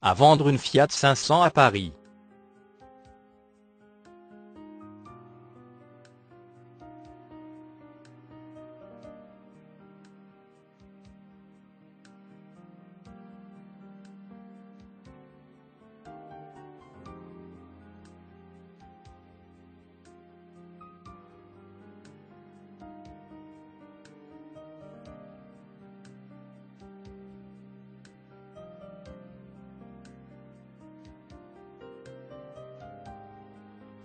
à vendre une Fiat 500 à Paris.